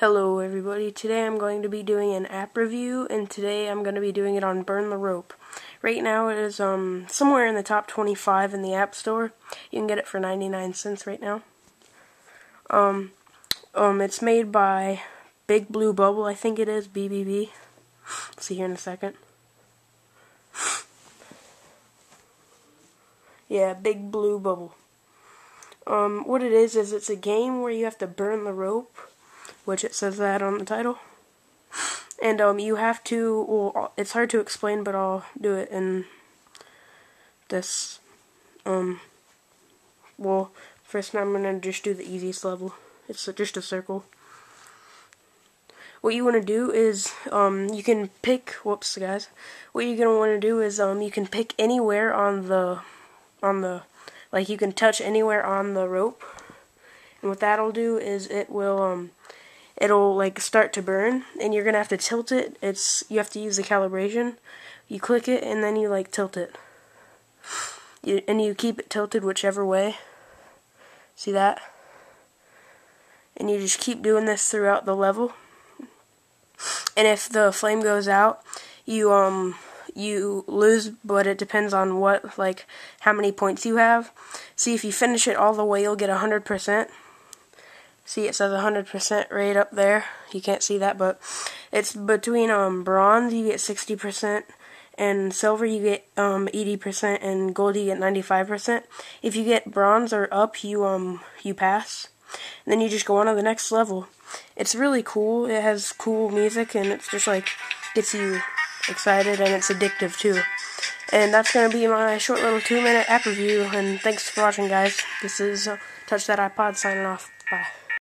Hello everybody, today I'm going to be doing an app review and today I'm going to be doing it on Burn the Rope. Right now it is um, somewhere in the top 25 in the App Store. You can get it for 99 cents right now. Um, um, it's made by Big Blue Bubble, I think it is, BBB. See here in a second. Yeah, Big Blue Bubble. Um, what it is, is it's a game where you have to burn the rope which it says that on the title. And um, you have to, well, it's hard to explain, but I'll do it in this. Um, well, first I'm to just do the easiest level. It's just a circle. What you want to do is, um, you can pick, whoops guys, what you're to want to do is, um, you can pick anywhere on the, on the, like you can touch anywhere on the rope. And what that'll do is it will, um, it'll like start to burn and you're gonna have to tilt it. It's you have to use the calibration. You click it and then you like tilt it. You, and you keep it tilted whichever way. See that? And you just keep doing this throughout the level. And if the flame goes out you um you lose but it depends on what like how many points you have. See if you finish it all the way you'll get a hundred percent See, it says 100% right up there. You can't see that, but it's between um, bronze, you get 60%, and silver, you get um, 80%, and gold, you get 95%. If you get bronze or up, you um you pass. And then you just go on to the next level. It's really cool. It has cool music, and it's just like gets you excited, and it's addictive too. And that's going to be my short little two minute app review. And thanks for watching, guys. This is uh, Touch That iPod signing off. Bye.